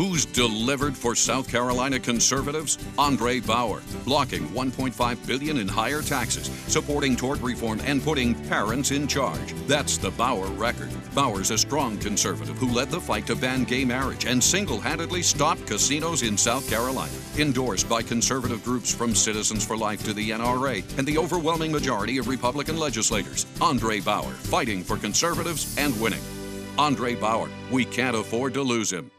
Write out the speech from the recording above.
Who's delivered for South Carolina conservatives? Andre Bauer, blocking 1.5 billion in higher taxes, supporting tort reform and putting parents in charge. That's the Bauer record. Bauer's a strong conservative who led the fight to ban gay marriage and single-handedly stopped casinos in South Carolina. Endorsed by conservative groups from Citizens for Life to the NRA and the overwhelming majority of Republican legislators. Andre Bauer, fighting for conservatives and winning. Andre Bauer, we can't afford to lose him.